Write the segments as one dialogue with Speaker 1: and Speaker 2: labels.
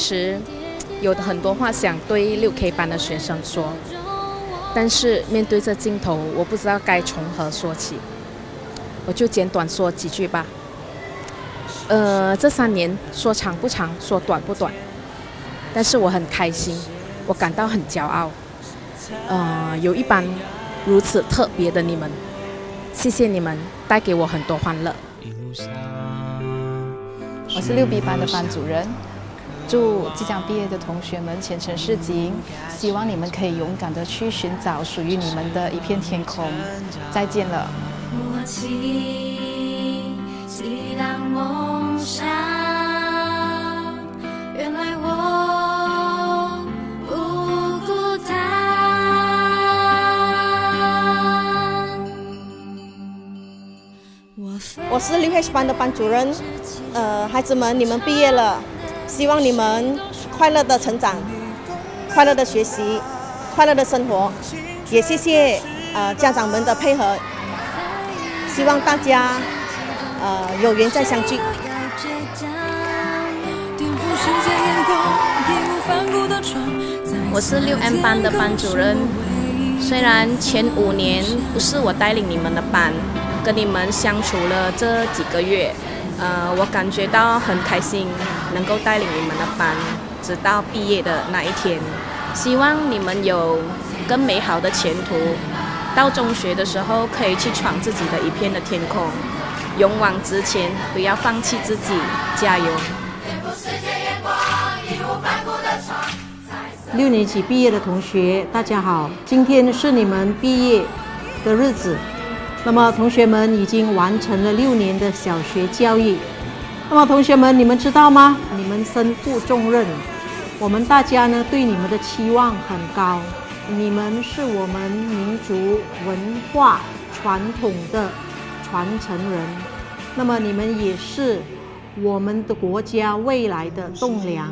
Speaker 1: 其实有很多话想对六 K 班的学生说，但是面对这镜头，我不知道该从何说起，我就简短说几句吧。呃，这三年说长不长，说短不短，但是我很开心，我感到很骄傲。呃，有一班如此特别的你们，谢谢你们带给我很多欢乐。
Speaker 2: 我是六 B 班的班主任，祝即将毕业的同学们前程似锦，希望你们可以勇敢的去寻找属于你们的一片天空。再见了。我不孤单。
Speaker 3: 我是六 H 班的班主任，呃，孩子们，你们毕业了，希望你们快乐的成长，快乐的学习，快乐的生活，也谢谢呃家长们的配合，希望大家呃有缘再相聚。
Speaker 1: 我是六 M 班的班主任，虽然前五年不是我带领你们的班，跟你们相处了这几个月，呃，我感觉到很开心，能够带领你们的班，直到毕业的那一天。希望你们有更美好的前途，到中学的时候可以去闯自己的一片的天空，勇往直前，不要放弃自己，加油！
Speaker 4: 六年级毕业的同学，大家好！今天是你们毕业的日子。那么，同学们已经完成了六年的小学教育。那么，同学们，你们知道吗？你们身负重任，我们大家呢对你们的期望很高。你们是我们民族文化传统的传承人，那么你们也是我们的国家未来的栋梁。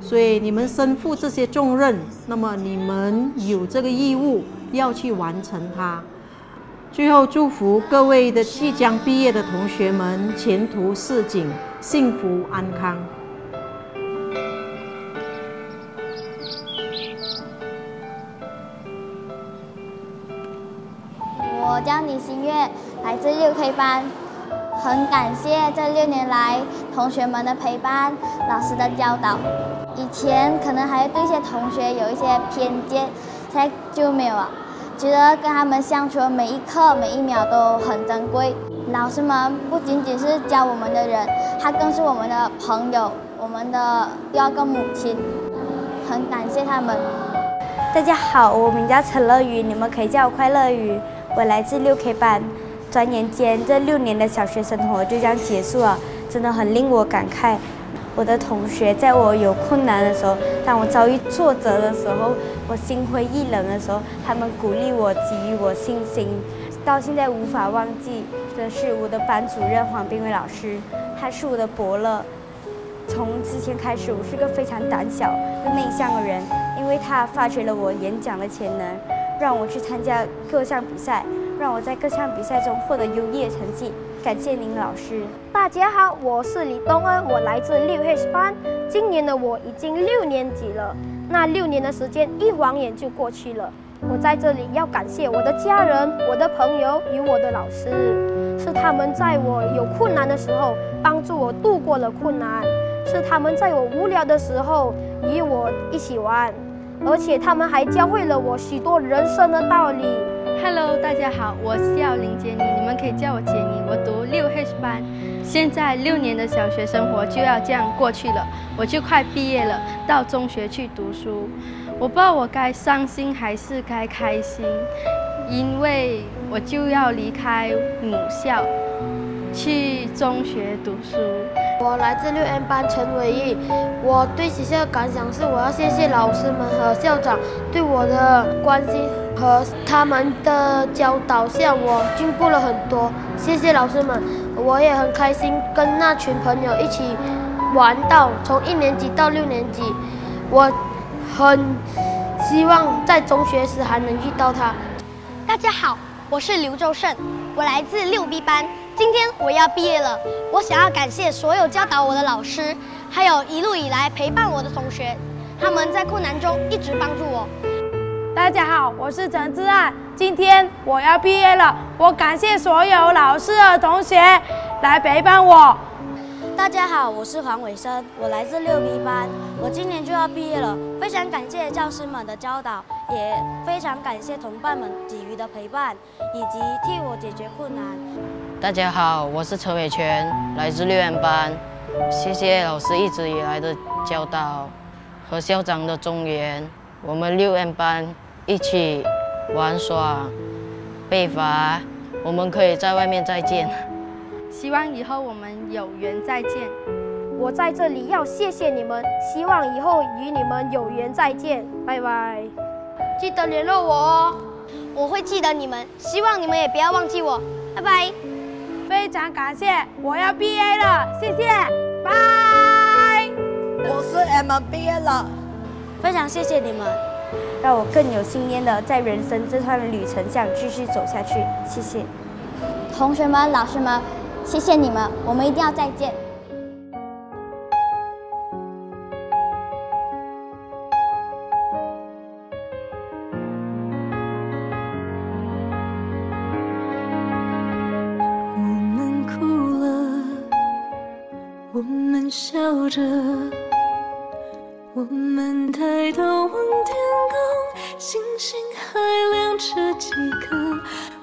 Speaker 4: 所以你们身负这些重任，那么你们有这个义务要去完成它。最后祝福各位的即将毕业的同学们前途似锦，幸福安康。
Speaker 5: 我叫李新月，来自六 K 班，很感谢这六年来同学们的陪伴，老师的教导。以前可能还对一些同学有一些偏见，现在就没有了。觉得跟他们相处的每一刻、每一秒都很珍贵。老师们不仅仅是教我们的人，他更是我们的朋友，我们的第二个母亲。很感谢他们。
Speaker 6: 大家好，我名叫陈乐宇，你们可以叫我快乐宇。我来自六 K 班。转眼间，这六年的小学生活就这样结束了，真的很令我感慨。我的同学在我有困难的时候，当我遭遇挫折的时候，我心灰意冷的时候，他们鼓励我，给予我信心。到现在无法忘记的是我的班主任黄斌伟老师，他是我的伯乐。从之前开始，我是个非常胆小又内向的人，因为他发掘了我演讲的潜能，让我去参加各项比赛，让我在各项比赛中获得优异的成绩。感谢您，老师。
Speaker 7: 大家好，我是李东恩，我来自六 H 班。今年的我已经六年级了。那六年的时间一晃眼就过去了。我在这里要感谢我的家人、我的朋友与我的老师，是他们在我有困难的时候帮助我度过了困难，是他们在我无聊的时候与我一起玩，而且他们还教会了我许多人生的道理。
Speaker 8: Hello，大家好，我叫林杰妮，你们可以叫我杰妮。我读六 H 班，现在六年的小学生活就要这样过去了，我就快毕业了，到中学去读书。我不知道我该伤心还是该开心，因为我就要离开母校，去中学读书。
Speaker 9: 我来自六 M 班陈伟毅，我对学校的感想是，我要谢谢老师们和校长对我的关心。和他们的教导下，我进步了很多。谢谢老师们，我也很开心跟那群朋友一起玩到从一年级到六年级。我很希望在中学时还能遇到他。
Speaker 10: 大家好，我是刘周胜，我来自六 B 班。今天我要毕业了，我想要感谢所有教导我的老师，还有一路以来陪伴我的同学，他们在困难中一直帮助我。
Speaker 11: 大家好，我是陈志岸，今天我要毕业了，我感谢所有老师和同学来陪伴我。
Speaker 12: 大家好，我是黄伟生，我来自六 B 班，我今年就要毕业了，非常感谢教师们的教导，也非常感谢同伴们给予的陪伴，以及替我解决困难。
Speaker 13: 大家好，我是陈伟全，来自六 M 班，谢谢老师一直以来的教导和校长的忠言，我们六 M 班一起玩耍、被罚，我们可以在外面再见。
Speaker 8: 希望以后我们有缘再见。
Speaker 7: 我在这里要谢谢你们，希望以后与你们有缘再见，拜拜。
Speaker 9: 记得联络我哦，
Speaker 10: 我会记得你们，希望你们也不要忘记我，拜拜。
Speaker 11: 非常感谢，我要毕业了，谢谢，拜。
Speaker 14: 我是 M 毕业了，
Speaker 12: 非常谢谢你们，让我更有信念的在人生这段旅程上继续走下去，谢谢。
Speaker 5: 同学们、老师们。谢谢你们，我们一定要再见。
Speaker 15: 我们笑着，我们抬头望天空，星星还亮着几颗，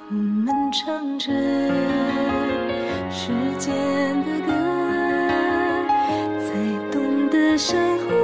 Speaker 15: 我们唱着。时间的歌，才懂得相互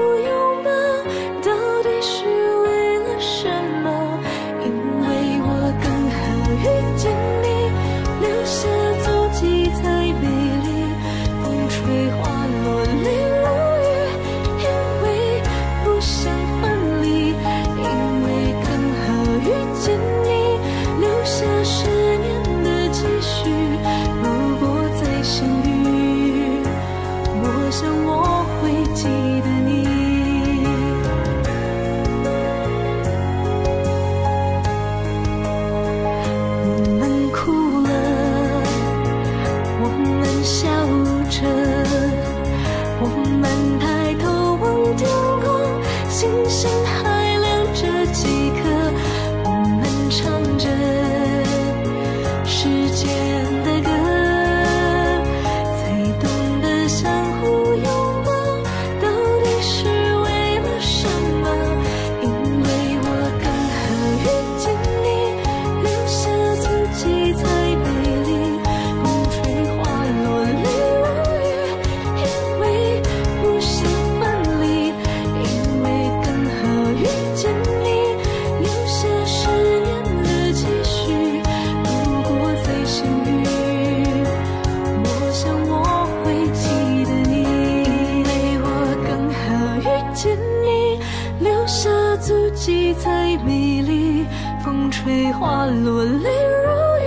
Speaker 15: 见你留下足迹才美丽，风吹花落泪如雨，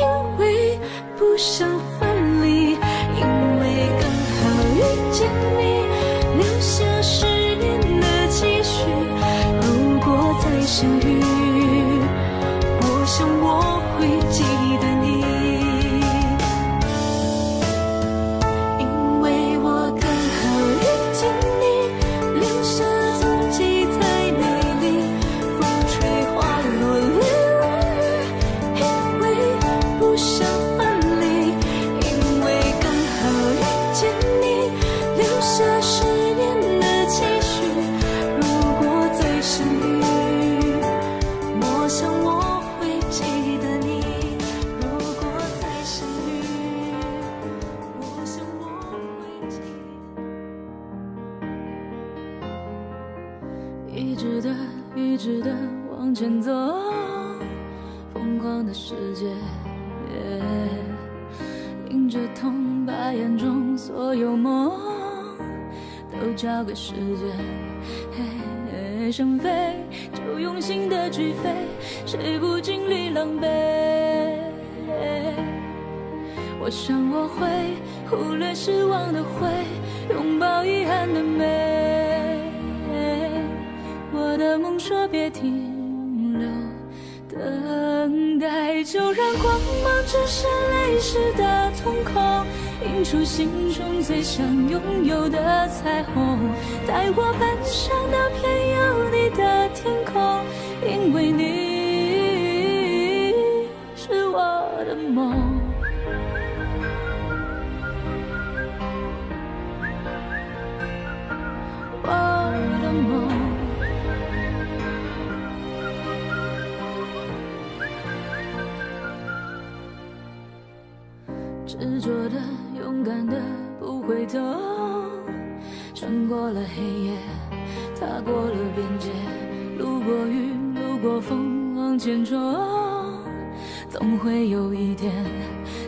Speaker 15: 因为不想直的，一直的往前走，疯狂的世界。迎着痛，把眼中所有梦都交给时间。想飞就用心的去飞，谁不经历狼狈？我想我会忽略失望的灰，拥抱遗憾的美。的梦说别停留。等待，就让光芒折射泪湿的瞳孔，映出心中最想拥有的彩虹，带我奔向那片有你的踏过了边界，路过雨，路过风，往前冲，总会有一天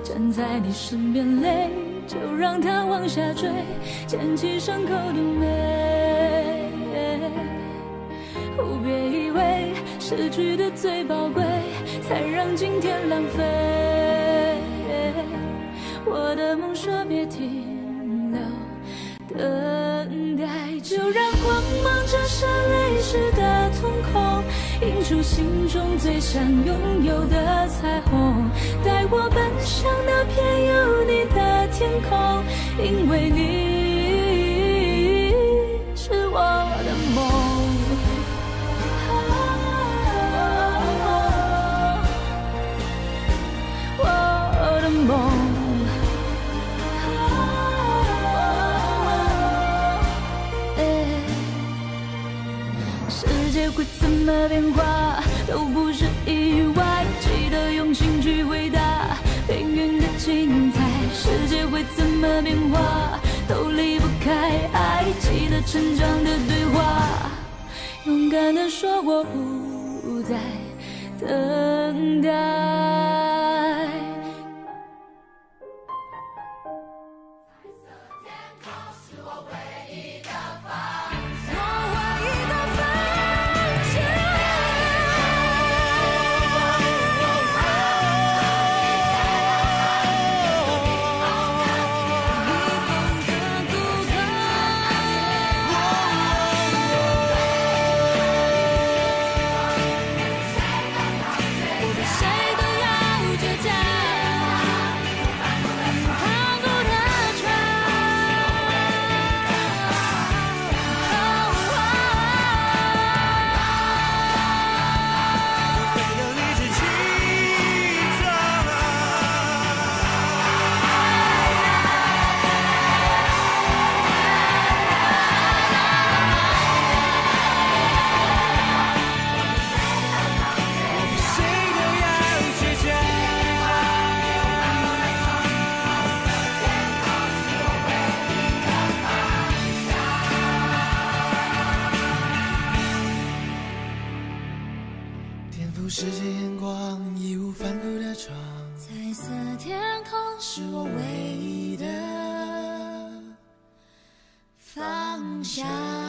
Speaker 15: 站在你身边，泪就让它往下坠，捡起伤口的美。别以为失去的最宝贵，才让今天浪费。我的梦说别停芒折射泪湿的瞳孔，映出心中最想拥有的彩虹，带我奔向那片有你的天空，因为你是我。么变化，都不是意外。记得用心去回答命运的精彩。世界会怎么变化，都离不开爱。记得成长的对话，勇敢的说我不再等待。想。